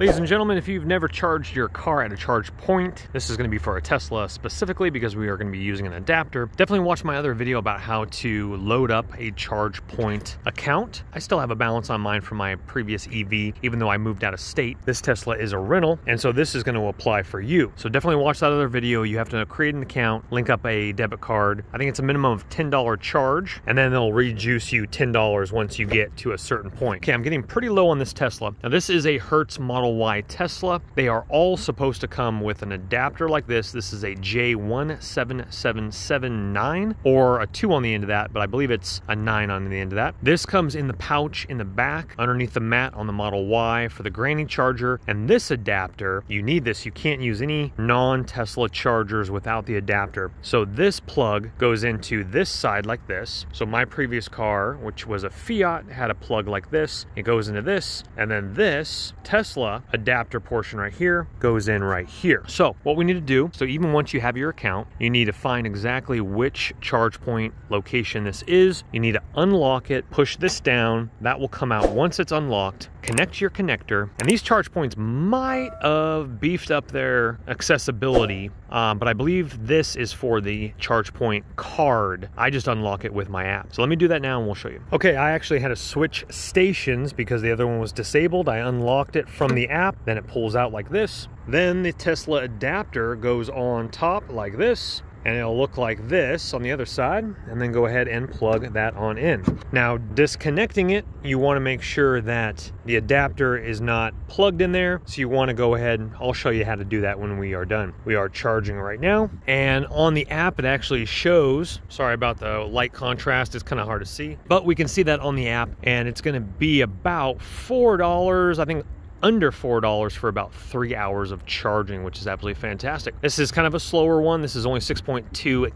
Ladies and gentlemen, if you've never charged your car at a charge point, this is gonna be for a Tesla specifically because we are gonna be using an adapter. Definitely watch my other video about how to load up a charge point account. I still have a balance on mine from my previous EV, even though I moved out of state. This Tesla is a rental, and so this is gonna apply for you. So definitely watch that other video. You have to create an account, link up a debit card. I think it's a minimum of $10 charge, and then they'll reduce you $10 once you get to a certain point. Okay, I'm getting pretty low on this Tesla. Now this is a Hertz Model Model Y Tesla. They are all supposed to come with an adapter like this. This is a J17779 or a 2 on the end of that, but I believe it's a 9 on the end of that. This comes in the pouch in the back underneath the mat on the Model Y for the granny charger. And this adapter, you need this. You can't use any non-Tesla chargers without the adapter. So this plug goes into this side like this. So my previous car, which was a Fiat, had a plug like this. It goes into this. And then this Tesla adapter portion right here goes in right here. So what we need to do, so even once you have your account, you need to find exactly which charge point location this is. You need to unlock it, push this down. That will come out once it's unlocked connect your connector. And these charge points might have beefed up their accessibility, um, but I believe this is for the charge point card. I just unlock it with my app. So let me do that now and we'll show you. Okay, I actually had to switch stations because the other one was disabled. I unlocked it from the app, then it pulls out like this. Then the Tesla adapter goes on top like this and it'll look like this on the other side and then go ahead and plug that on in. Now disconnecting it, you want to make sure that the adapter is not plugged in there. So you want to go ahead and I'll show you how to do that when we are done. We are charging right now and on the app it actually shows, sorry about the light contrast, it's kind of hard to see, but we can see that on the app and it's going to be about $4, I think under $4 for about three hours of charging, which is absolutely fantastic. This is kind of a slower one. This is only 6.2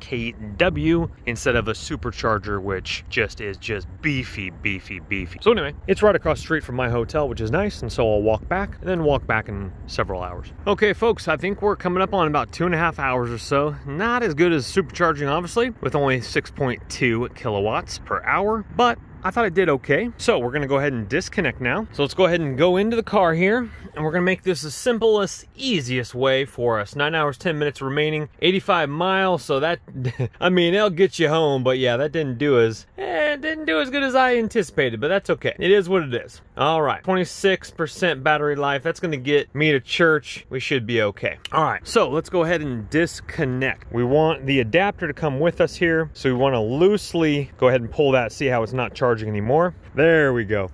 kW instead of a supercharger, which just is just beefy, beefy, beefy. So anyway, it's right across the street from my hotel, which is nice. And so I'll walk back and then walk back in several hours. Okay, folks, I think we're coming up on about two and a half hours or so. Not as good as supercharging, obviously, with only 6.2 kilowatts per hour, but I thought it did okay. So we're gonna go ahead and disconnect now. So let's go ahead and go into the car here and we're gonna make this the simplest, easiest way for us. Nine hours, 10 minutes remaining, 85 miles. So that, I mean, it'll get you home, but yeah, that didn't do as, eh, didn't do as good as I anticipated, but that's okay. It is what it is. All right, 26% battery life. That's gonna get me to church. We should be okay. All right, so let's go ahead and disconnect. We want the adapter to come with us here. So we wanna loosely go ahead and pull that, see how it's not charged charging anymore. There we go.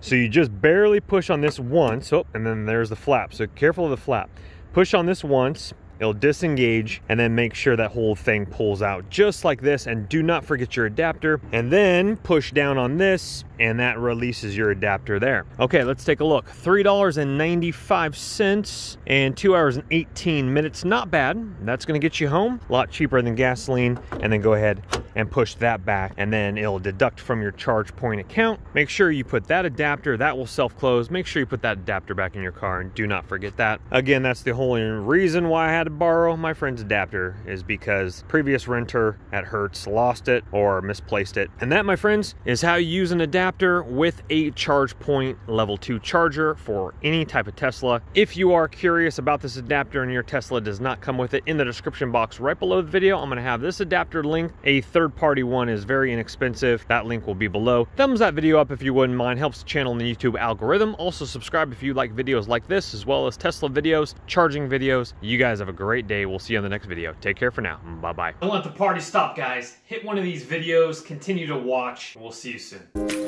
So you just barely push on this once, oh, and then there's the flap. So careful of the flap. Push on this once, it'll disengage and then make sure that whole thing pulls out just like this and do not forget your adapter and then push down on this and that releases your adapter there. Okay, let's take a look. $3.95 and two hours and 18 minutes. Not bad. That's gonna get you home. A lot cheaper than gasoline. And then go ahead and push that back and then it'll deduct from your charge point account. Make sure you put that adapter, that will self-close. Make sure you put that adapter back in your car and do not forget that. Again, that's the whole reason why I had to borrow my friend's adapter is because previous renter at Hertz lost it or misplaced it. And that, my friends, is how you use an adapter adapter with a charge point level 2 charger for any type of Tesla. If you are curious about this adapter and your Tesla does not come with it, in the description box right below the video, I'm going to have this adapter link. A third party one is very inexpensive. That link will be below. Thumbs that video up if you wouldn't mind. Helps the channel in the YouTube algorithm. Also subscribe if you like videos like this as well as Tesla videos, charging videos. You guys have a great day. We'll see you on the next video. Take care for now. Bye-bye. Don't let the party stop, guys. Hit one of these videos. Continue to watch. We'll see you soon.